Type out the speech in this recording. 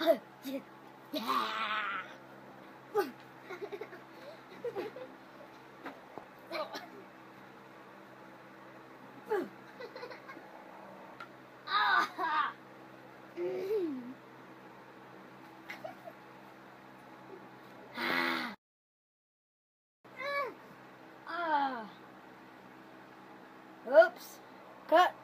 yeah. Ah. Oops. Cut.